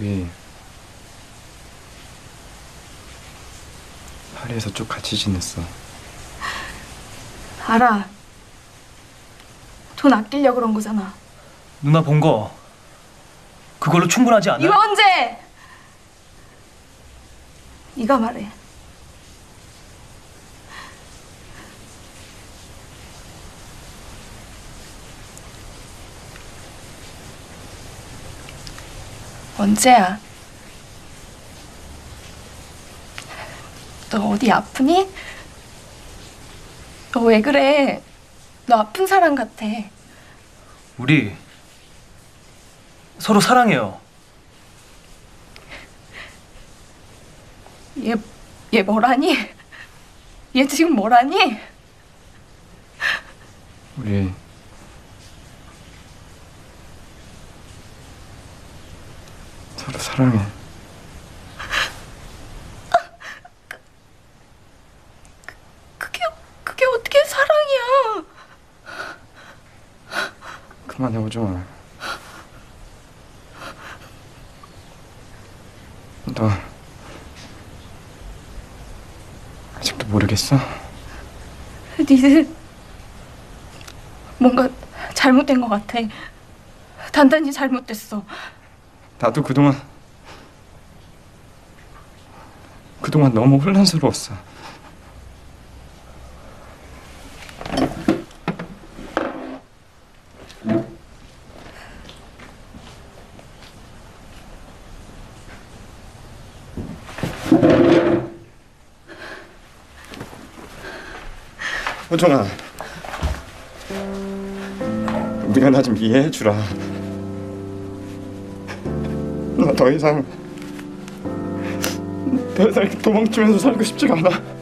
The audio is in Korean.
우리 파리에서 쭉 같이 지냈어. 알아. 돈 아끼려 그런 거잖아. 누나 본 거 그걸로 충분하지 않아? 이거 언제? 네가 말해. 언제야? 너 어디 아프니? 너 왜 그래? 너 아픈 사람 같아. 우리 서로 사랑해요. 얘, 얘 뭐라니? 얘 지금 뭐라니? 우리 서로 사랑해. 그게, 그게 어떻게 사랑이야? 그만해 오정아. 너 아직도 모르겠어? 니들 뭔가 잘못된 것 같아. 단단히 잘못됐어. 나도 그동안 그동안 너무 혼란스러웠어. 호정아, 우리가 나좀 이해해 주라. 나 더 이상 더 이상 도망치면서 살고 싶지가 않아.